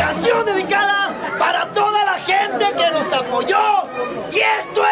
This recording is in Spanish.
canción dedicada para toda la gente que nos apoyó. Y esto.